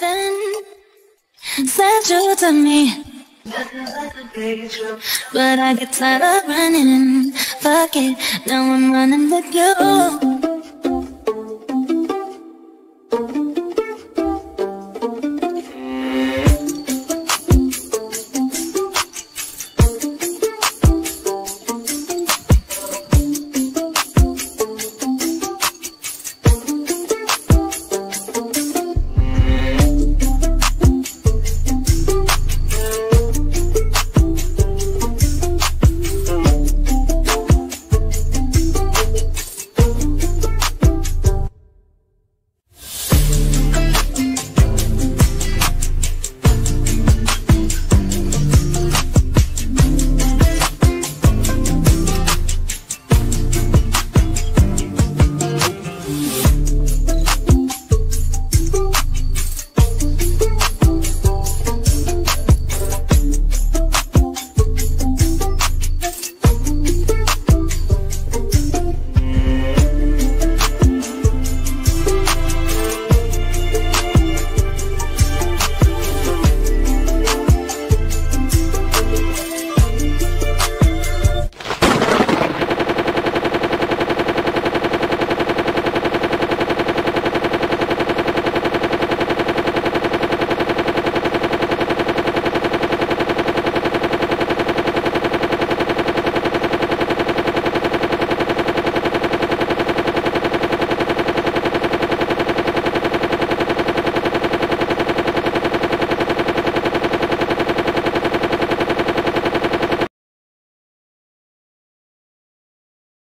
nothing sent you to me. But I get tired of running. Fuck it, now I'm running with you.